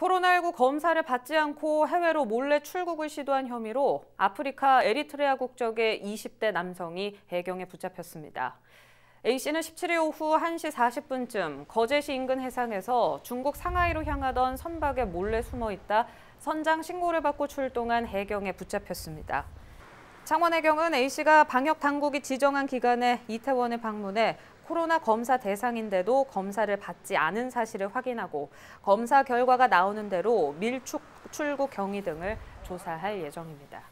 코로나19 검사를 받지 않고 해외로 몰래 출국을 시도한 혐의로 아프리카 에리트레아 국적의 20대 남성이 해경에 붙잡혔습니다. A씨는 17일 오후 1시 40분쯤 거제시 인근 해상에서 중국 상하이로 향하던 선박에 몰래 숨어 있다 선장 신고를 받고 출동한 해경에 붙잡혔습니다. 창원해경은 A씨가 방역 당국이 지정한 기간에 이태원에 방문해 코로나 검사 대상인데도 검사를 받지 않은 사실을 확인하고 검사 결과가 나오는 대로 밀축 출국 경위 등을 조사할 예정입니다.